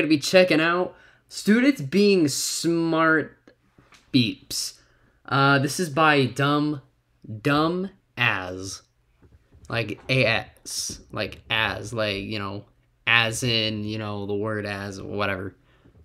going to be checking out Students Being Smart Beeps. Uh, this is by Dumb, Dumb As. Like AS. Like as. Like, you know, as in, you know, the word as, whatever.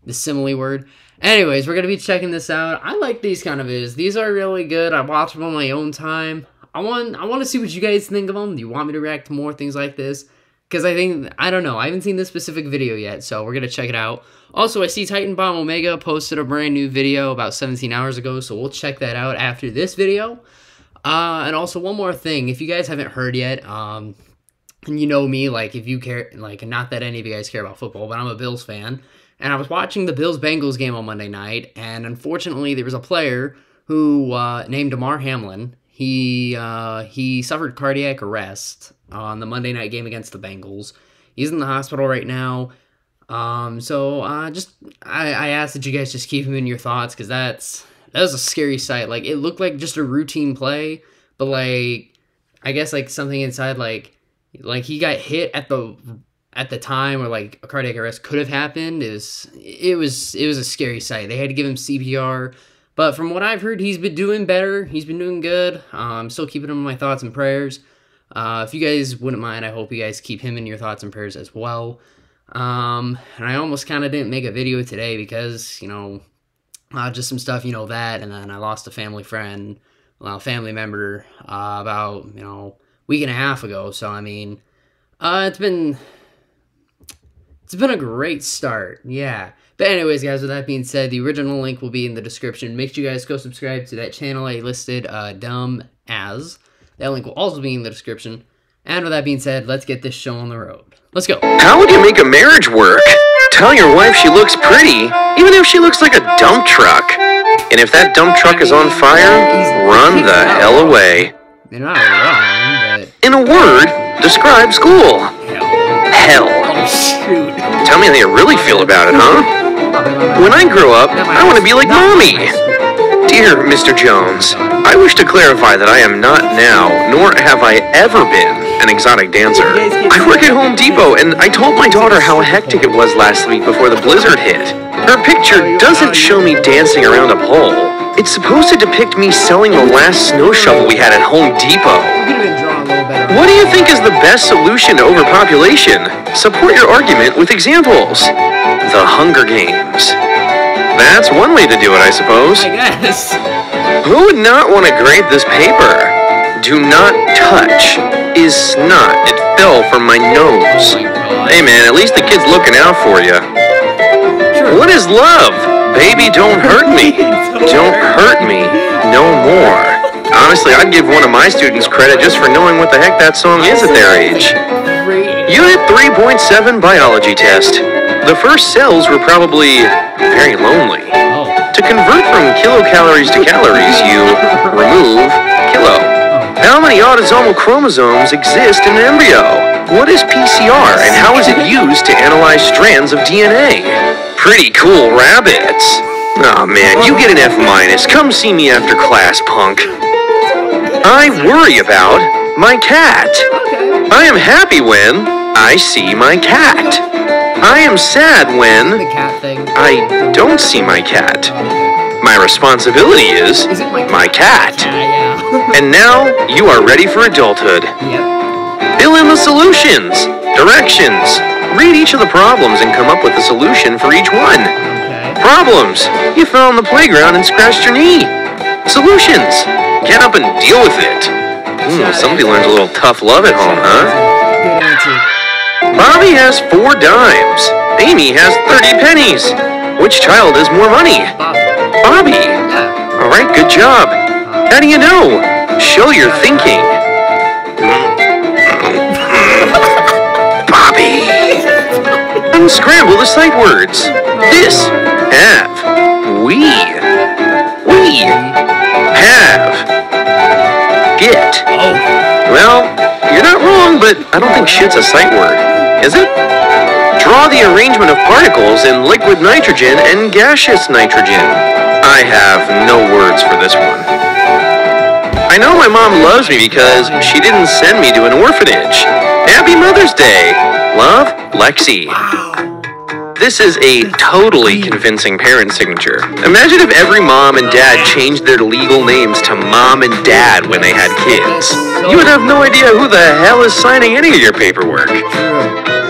The simile word. Anyways, we're going to be checking this out. I like these kind of videos. These are really good. I watch them on my own time. I want I want to see what you guys think of them. Do you want me to react to more things like this? Because I think, I don't know, I haven't seen this specific video yet, so we're going to check it out. Also, I see Titan Bomb Omega posted a brand new video about 17 hours ago, so we'll check that out after this video. Uh, and also, one more thing, if you guys haven't heard yet, um, and you know me, like, if you care, like, not that any of you guys care about football, but I'm a Bills fan, and I was watching the Bills-Bengals game on Monday night, and unfortunately, there was a player who, uh, named Damar Hamlin, he, uh, he suffered cardiac arrest, on the Monday night game against the Bengals. He's in the hospital right now. Um, so uh, just I, I ask that you guys just keep him in your thoughts because that's that was a scary sight. Like it looked like just a routine play, but like I guess like something inside like like he got hit at the at the time where like a cardiac arrest could have happened is it was it was a scary sight. They had to give him CPR. But from what I've heard, he's been doing better. He's been doing good. I'm still keeping him in my thoughts and prayers. Uh, if you guys wouldn't mind, I hope you guys keep him in your thoughts and prayers as well. Um, and I almost kind of didn't make a video today because, you know, uh, just some stuff, you know, that, and then I lost a family friend, well, family member, uh, about, you know, week and a half ago. So, I mean, uh, it's been, it's been a great start. Yeah. But anyways, guys, with that being said, the original link will be in the description. Make sure you guys go subscribe to that channel I listed, uh, Dumb As. That link will also be in the description. And with that being said, let's get this show on the road. Let's go. How would you make a marriage work? Tell your wife she looks pretty, even if she looks like a dump truck. And if that dump truck is on fire, run the hell away. You're not wrong, but... In a word, describe school. Hell. Oh, shoot. Tell me how you really feel about it, huh? When I grow up, I want to be like mommy. Dear Mr. Jones, I wish to clarify that I am not now, nor have I ever been, an exotic dancer. I work at Home Depot, and I told my daughter how hectic it was last week before the blizzard hit. Her picture doesn't show me dancing around a pole. It's supposed to depict me selling the last snow shovel we had at Home Depot. What do you think is the best solution to overpopulation? Support your argument with examples. The Hunger Games. That's one way to do it, I suppose. I guess. Who would not want to grade this paper? Do not touch is snot. It fell from my nose. Oh my. Hey man, at least the kid's looking out for you. What is love? Baby, don't hurt me. Don't hurt me no more. Honestly, I'd give one of my students credit just for knowing what the heck that song is at their age. Unit 3.7 Biology Test. The first cells were probably very lonely. To convert from kilocalories to calories, you remove kilo. How many autosomal chromosomes exist in an embryo? What is PCR and how is it used to analyze strands of DNA? Pretty cool rabbits. Aw oh, man, you get an F minus. Come see me after class, punk. I worry about my cat. Okay. I am happy when I see my cat. I am sad when The cat thing. I don't see my cat. My responsibility is Is my my cat. Yeah. And now you are ready for adulthood. yep. Fill in the solutions, directions. Read each of the problems and come up with a solution for each one. Okay. Problems. You fell on the playground and scratched your knee. Solutions. Get up and deal with it. Hmm, somebody learns a little tough love at home, huh? Good answer. Bobby has four dimes. Amy has 30 pennies. Which child has more money? Bobby. All right, good job. How do you know? Show your thinking. Bobby. Unscramble the sight words. This, have, we, we, have, get. Oh. Well, you're not wrong, but I don't think shit's a sight word. Is it? Draw the arrangement of particles in liquid nitrogen and gaseous nitrogen. I have no words for this one. I know my mom loves me because she didn't send me to an orphanage. Happy Mother's Day. Love, Lexi. Wow. This is a totally convincing parent signature. Imagine if every mom and dad changed their legal names to mom and dad when they had kids. You would have no idea who the hell is signing any of your paperwork.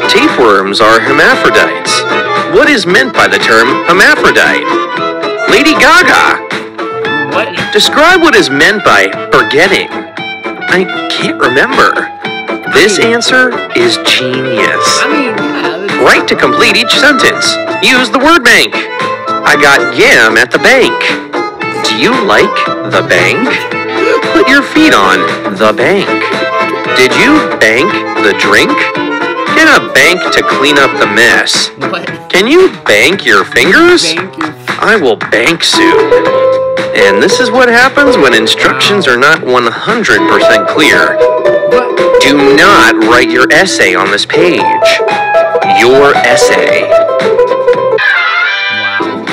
Tapeworms are hermaphrodites. What is meant by the term hermaphrodite? Lady Gaga, What? describe what is meant by forgetting. I can't remember. This answer is genius. I mean, that's- Right to complete each sentence. Use the word bank. I got yam at the bank. Do you like the bank? Put your feet on the bank. Did you bank the drink? Get a bank to clean up the mess. What? Can you bank your fingers? You. I will bank soon. And this is what happens when instructions are not 100% clear. Do not write your essay on this page. Your essay.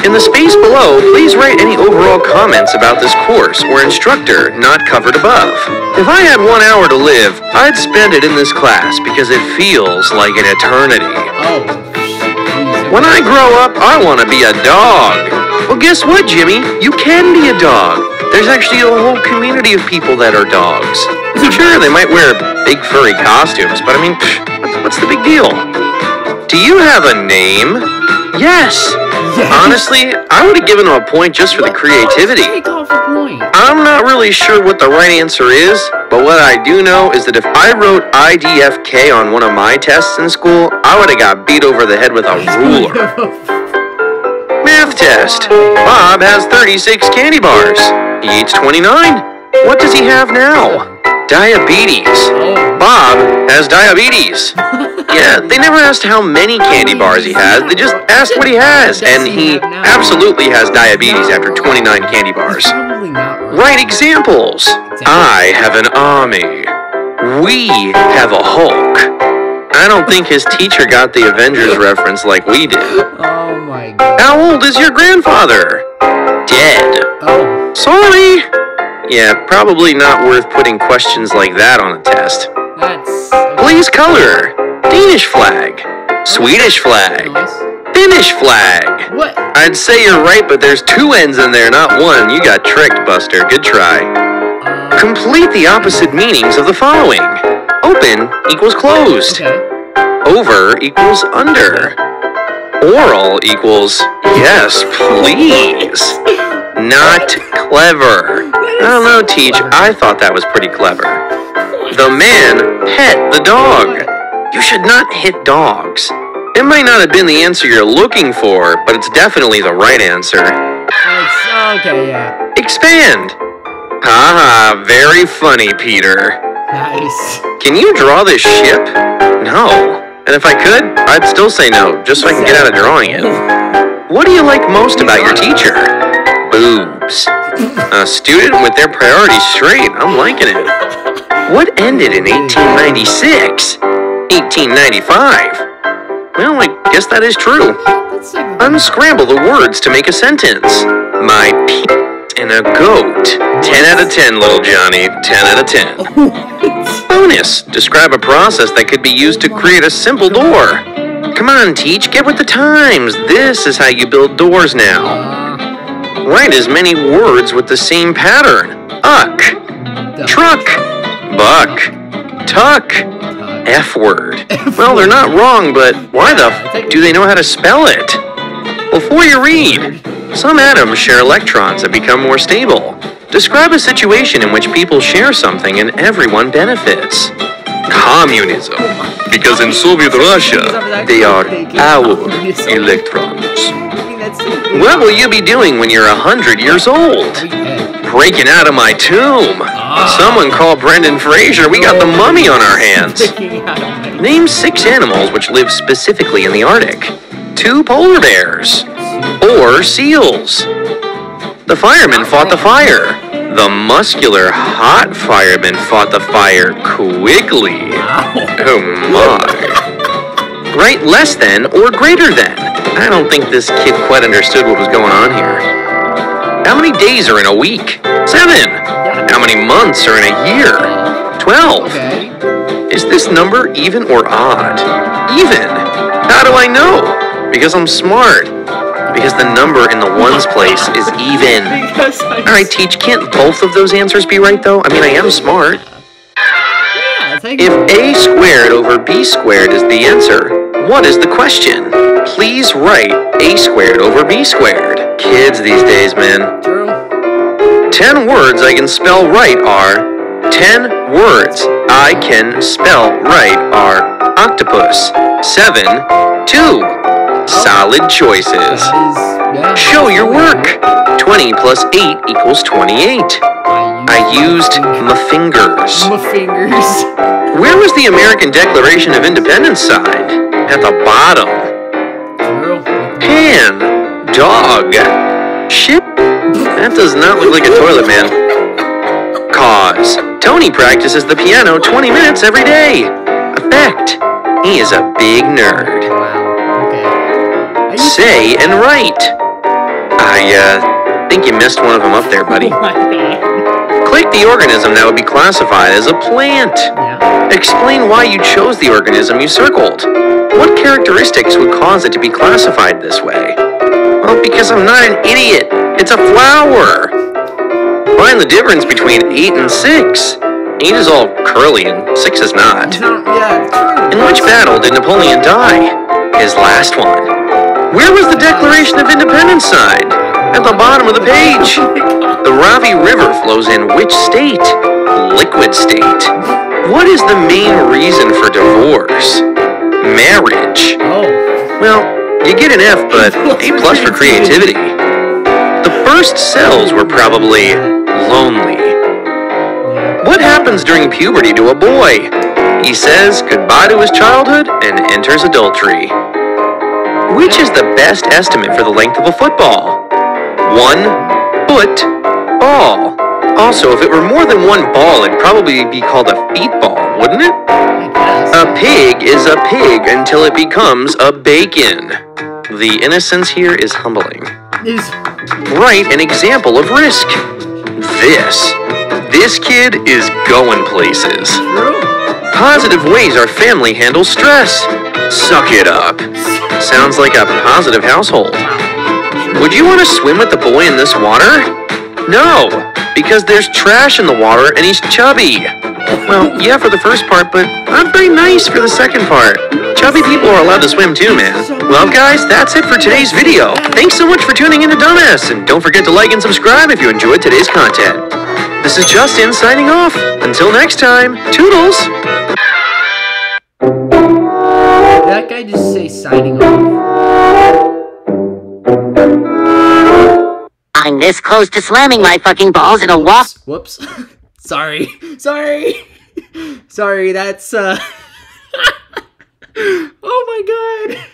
In the space below, please write any overall comments about this course or instructor not covered above. If I had one hour to live, I'd spend it in this class because it feels like an eternity. Oh. When I grow up, I want to be a dog. Well, guess what, Jimmy? You can be a dog. There's actually a whole community of people that are dogs. Sure, they might wear big furry costumes, but I mean, what's the big deal? Do you have a name? Yes. Yes. Honestly, I would have given him a point just for the creativity. Take off a point. I'm not really sure what the right answer is, but what I do know is that if I wrote IDFK on one of my tests in school, I would have got beat over the head with a ruler. Math test. Bob has 36 candy bars. He eats 29. What does he have now? Diabetes. Bob has diabetes. Yeah, they never asked how many candy bars he has. They just asked what he has. And he absolutely has diabetes after 29 candy bars. Probably not right. Right examples. I have an army. We have a Hulk. I don't think his teacher got the Avengers reference like we did. Oh my god. How old is your grandfather? Dead. Oh. Sorry. Yeah, probably not worth putting questions like that on a test. That's. Please color. Danish flag. Swedish flag. Finnish flag. What? I'd say you're right, but there's two ends in there, not one. You got tricked, Buster. Good try. Uh, Complete the opposite meanings of the following. Open equals closed. okay. Over equals under. Oral equals yes, please. Not clever. I don't know, Teach. I thought that was pretty clever. The man pet the dog. You should not hit dogs. It might not have been the answer you're looking for, but it's definitely the right answer. It's, okay, yeah. Expand. Haha, very funny, Peter. Nice. Can you draw this ship? No. And if I could, I'd still say no, just so I can get out of drawing it. What do you like most about your teacher? Boobs. A student with their priorities straight. I'm liking it. What ended in 1896? 1895. Well, I guess that is true. Unscramble the words to make a sentence. My p and a goat. 10 out of 10, little Johnny. 10 out of 10. Bonus. Describe a process that could be used to create a simple door. Come on, Teach, get with the times. This is how you build doors now. Write as many words with the same pattern. Uck, truck, buck, tuck, F word. Well, they're not wrong, but why the f- do they know how to spell it? Before you read, some atoms share electrons that become more stable. Describe a situation in which people share something and everyone benefits. Communism. Because in Soviet Russia, they are our electrons. I mean, that's. What will you be doing when you're a hundred years old? Breaking out of my tomb. Someone call Brendan Fraser. We got the mummy on our hands. Sticking out of my- Name six animals which live specifically in the Arctic. Two polar bears. Or seals. The firemen fought the fire. The muscular, hot firemen fought the fire quickly. Oh my. Write less than or greater than. I don't think this kid quite understood what was going on here. How many days are in a week? Seven. How many months are in a year? Twelve. Okay. Is this number even or odd? Even. How do I know? Because I'm smart. Because the number in the ones place is even. Alright, Teach, can't both of those answers be right though? I mean, I am smart. If a squared over b squared is the answer, what is the question? Please write a squared over b squared. Kids these days, man. True. Ten words I can spell right are. Ten words I can spell right are octopus. Seven, two. Solid choices. That is, yeah. Show your work. 20 plus 8 equals 28. I used my fingers. my fingers. Where was the American Declaration of Independence signed? At the bottom. Pan. Dog. Ship. That does not look like a toilet, man. Cause. Tony practices the piano 20 minutes every day. Effect. He is a big nerd. Wow. Okay. I used to Say and write. I, uh, think you missed one of them up there, buddy. Click the organism that would be classified as a plant. Yeah. Explain why you chose the organism you circled. What characteristics would cause it to be classified this way? Well, because I'm not an idiot. It's a flower. Find the difference between 8 and 6. 8 is all curly and 6 is not. It's yeah, true. In which battle did Napoleon die? His last one. Where was the Declaration of Independence signed? At the bottom of the page. The Ravi River flows in which state? Liquid state. What is the main reason for divorce? Marriage. Oh. Well, you get an F, but A plus for creativity. The first cells were probably lonely. What happens during puberty to a boy? He says goodbye to his childhood and enters adultery. Which is the best estimate for the length of a football? One foot ball. Also, if it were more than one ball, it'd probably be called a feet ball, wouldn't it? I guess. A pig is a pig until it becomes a bacon. The innocence here is humbling. Is Write an example of risk. This. This kid is going places. Positive ways our family handles stress. Suck it up. Sounds like a positive household. Would you want to swim with the boy in this water? No, because there's trash in the water and he's chubby. Well, yeah, for the first part, but not very nice for the second part. Chubby people are allowed to swim too, man. Well, guys, that's it for today's video. Thanks so much for tuning into Dumbass, and don't forget to like and subscribe if you enjoyed today's content. This is Justin signing off. Until next time, toodles! Did that guy just say signing off? I'm this close to slamming my fucking balls in a waffle. Whoops. Sorry. Sorry. Sorry, that's uh Oh my god.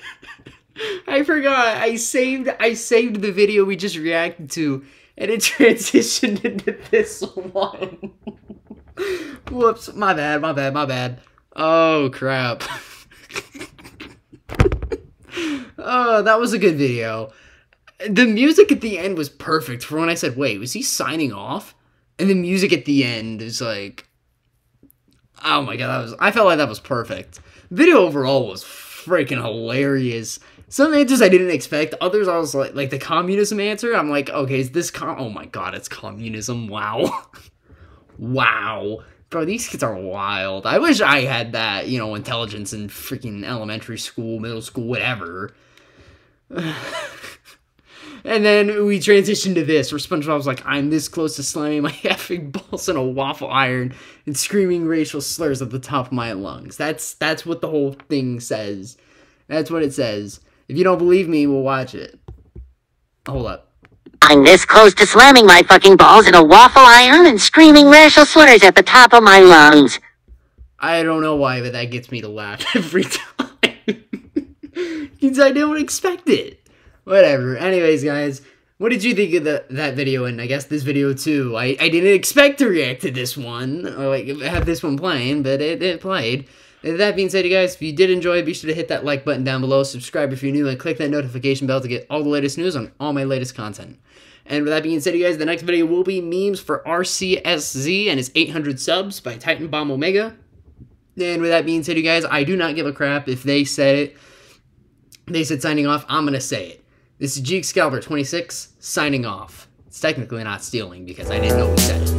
I forgot. I saved I saved the video we just reacted to and it transitioned into this one. Whoops, my bad, my bad, my bad. Oh crap. oh, that was a good video. The music at the end was perfect for when I said, wait, was he signing off? And the music at the end is like, oh my god, that was, I felt like that was perfect. Video overall was freaking hilarious. Some answers I didn't expect, others I was like, like the communism answer, I'm like, okay, is this com, oh my god, it's communism, wow. wow. Bro, these kids are wild. I wish I had that, you know, intelligence in freaking elementary school, middle school, whatever. And then we transitioned to this, where SpongeBob's like, I'm this close to slamming my effing balls in a waffle iron and screaming racial slurs at the top of my lungs. That's that's what the whole thing says. That's what it says. If you don't believe me, we'll watch it. Hold up. I'm this close to slamming my fucking balls in a waffle iron and screaming racial slurs at the top of my lungs. I don't know why, but that gets me to laugh every time. Because I don't expect it. Whatever. Anyways, guys, what did you think of the, that video? And I guess this video too. I, I didn't expect to react to this one, or like have this one playing, but it, it played. That being said, you guys, if you did enjoy, be sure to hit that like button down below, subscribe if you're new, and click that notification bell to get all the latest news on all my latest content. And with that being said, you guys, the next video will be memes for RCSZ and his 800 subs by Titan Bomb Omega. And with that being said, you guys, I do not give a crap if they said it. They said signing off. I'm gonna say it. This is G Excalibur 26 signing off. It's technically not stealing because I didn't know we said it.